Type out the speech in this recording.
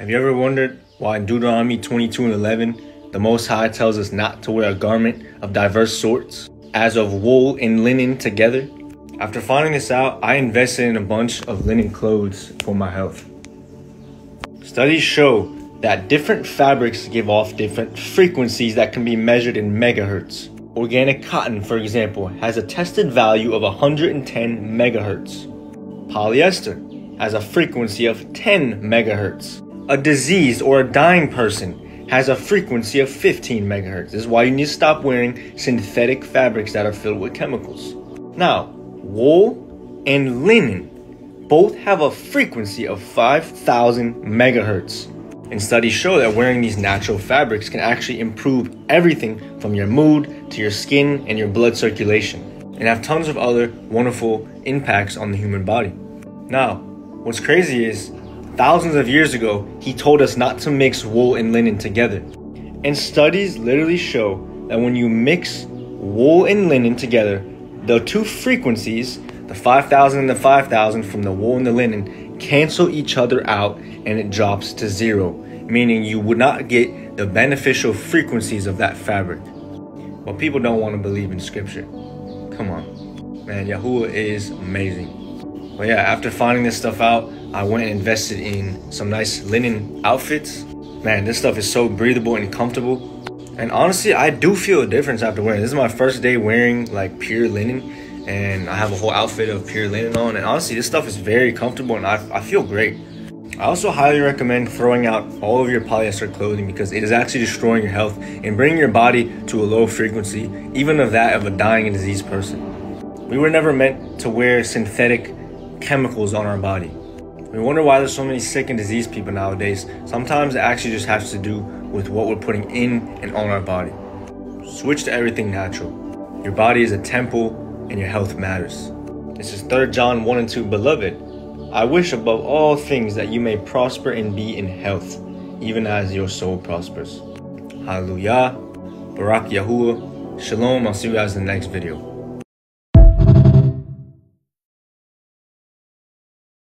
Have you ever wondered why in Deuteronomy 22 and 11, the Most High tells us not to wear a garment of diverse sorts, as of wool and linen together? After finding this out, I invested in a bunch of linen clothes for my health. Studies show that different fabrics give off different frequencies that can be measured in megahertz. Organic cotton, for example, has a tested value of 110 megahertz. Polyester has a frequency of 10 megahertz a diseased or a dying person has a frequency of 15 megahertz. This is why you need to stop wearing synthetic fabrics that are filled with chemicals. Now, wool and linen both have a frequency of 5,000 megahertz. And studies show that wearing these natural fabrics can actually improve everything from your mood to your skin and your blood circulation, and have tons of other wonderful impacts on the human body. Now, what's crazy is Thousands of years ago, he told us not to mix wool and linen together. And studies literally show that when you mix wool and linen together, the two frequencies, the 5000 and the 5000 from the wool and the linen, cancel each other out and it drops to zero, meaning you would not get the beneficial frequencies of that fabric. But people don't want to believe in scripture. Come on. Man, Yahuwah is amazing. But yeah, after finding this stuff out, I went and invested in some nice linen outfits. Man, this stuff is so breathable and comfortable. And honestly, I do feel a difference after wearing. It. This is my first day wearing like pure linen, and I have a whole outfit of pure linen on. And honestly, this stuff is very comfortable, and I, I feel great. I also highly recommend throwing out all of your polyester clothing because it is actually destroying your health and bringing your body to a low frequency, even of that of a dying and diseased person. We were never meant to wear synthetic chemicals on our body. We wonder why there's so many sick and diseased people nowadays. Sometimes it actually just has to do with what we're putting in and on our body. Switch to everything natural. Your body is a temple and your health matters. This is 3 John 1 and 2. Beloved, I wish above all things that you may prosper and be in health, even as your soul prospers. Hallelujah. Barak Yahuwah. Shalom. I'll see you guys in the next video.